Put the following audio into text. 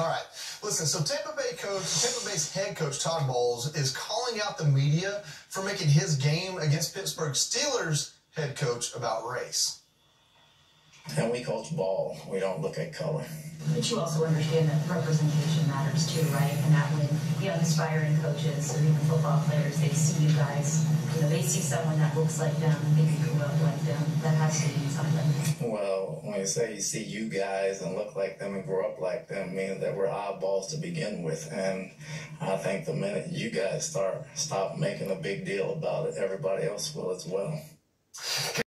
All right. Listen, so Tampa Bay coach, Tampa Bay's head coach Todd Bowles is calling out the media for making his game against Pittsburgh Steelers head coach about race. And we coach ball. We don't look at color. But you also understand that representation matters too, right? And that when young aspiring coaches or even football players, they see you guys, you know, they see someone that looks like them, they can grew up like them, that when you say you see you guys and look like them and grow up like them, means that we're oddballs to begin with. And I think the minute you guys start stop making a big deal about it, everybody else will as well.